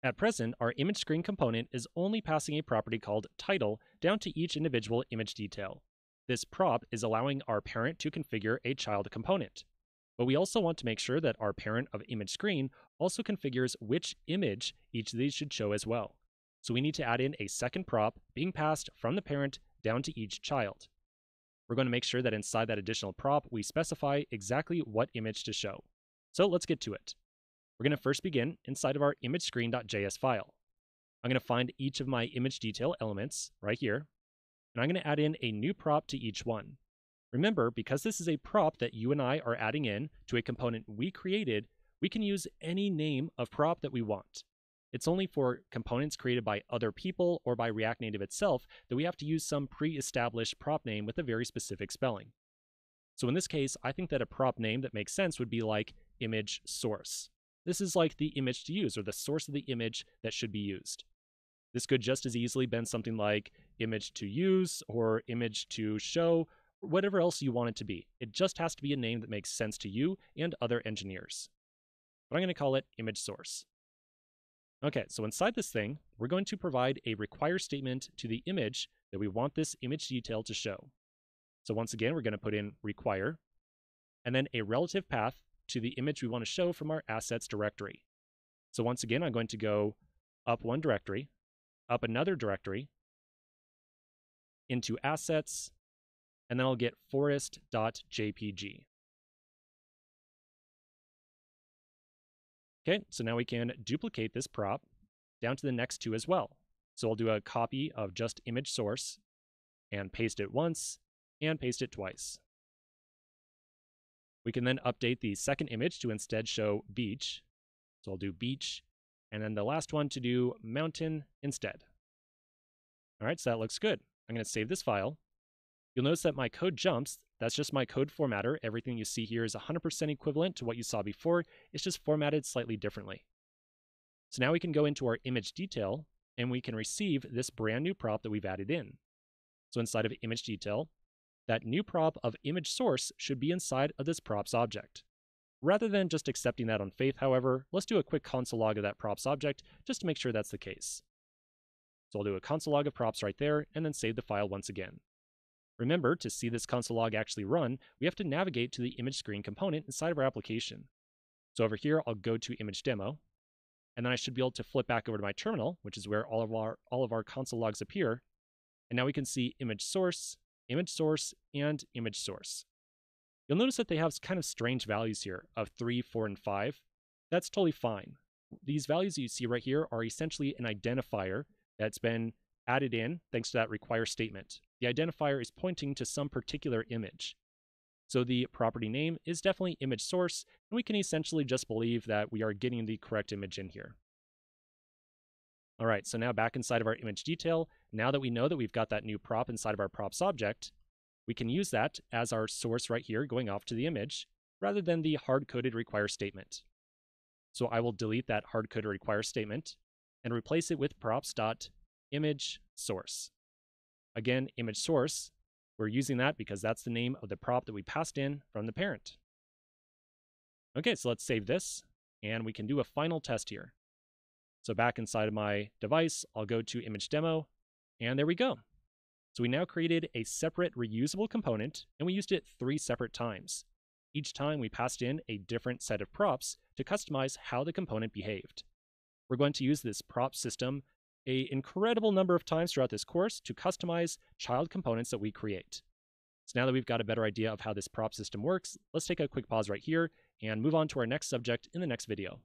At present, our image screen component is only passing a property called title down to each individual image detail. This prop is allowing our parent to configure a child component. But we also want to make sure that our parent of image screen also configures which image each of these should show as well. So we need to add in a second prop being passed from the parent down to each child. We're going to make sure that inside that additional prop, we specify exactly what image to show. So let's get to it. We're going to first begin inside of our imagescreen.js file. I'm going to find each of my image detail elements right here, and I'm going to add in a new prop to each one. Remember, because this is a prop that you and I are adding in to a component we created, we can use any name of prop that we want. It's only for components created by other people or by React Native itself that we have to use some pre-established prop name with a very specific spelling. So in this case, I think that a prop name that makes sense would be like image source. This is like the image to use or the source of the image that should be used. This could just as easily been something like image to use or image to show, whatever else you want it to be. It just has to be a name that makes sense to you and other engineers. But I'm going to call it image source. Okay, so inside this thing, we're going to provide a require statement to the image that we want this image detail to show. So once again, we're going to put in require, and then a relative path to the image we want to show from our assets directory. So once again, I'm going to go up one directory, up another directory, into assets, and then I'll get forest.jpg. Okay, so now we can duplicate this prop down to the next two as well. So I'll do a copy of just image source and paste it once and paste it twice. We can then update the second image to instead show beach. So I'll do beach, and then the last one to do mountain instead. All right, so that looks good. I'm going to save this file. You'll notice that my code jumps. That's just my code formatter. Everything you see here is 100% equivalent to what you saw before. It's just formatted slightly differently. So now we can go into our image detail and we can receive this brand new prop that we've added in. So inside of image detail, that new prop of image source should be inside of this props object. Rather than just accepting that on faith, however, let's do a quick console log of that props object just to make sure that's the case. So I'll do a console log of props right there and then save the file once again. Remember, to see this console log actually run, we have to navigate to the image screen component inside of our application. So over here, I'll go to image demo, and then I should be able to flip back over to my terminal, which is where all of our, all of our console logs appear. And now we can see image source, image source, and image source. You'll notice that they have kind of strange values here of 3, 4, and 5. That's totally fine. These values you see right here are essentially an identifier that's been added in thanks to that require statement. The identifier is pointing to some particular image. So the property name is definitely image source, and we can essentially just believe that we are getting the correct image in here. All right, so now back inside of our image detail, now that we know that we've got that new prop inside of our props object, we can use that as our source right here going off to the image, rather than the hard-coded require statement. So I will delete that hard-coded require statement and replace it with props.image source. Again, image source, we're using that because that's the name of the prop that we passed in from the parent. Okay, so let's save this, and we can do a final test here. So back inside of my device, I'll go to image demo, and there we go. So we now created a separate reusable component, and we used it three separate times. Each time we passed in a different set of props to customize how the component behaved. We're going to use this prop system a incredible number of times throughout this course to customize child components that we create. So now that we've got a better idea of how this prop system works, let's take a quick pause right here and move on to our next subject in the next video.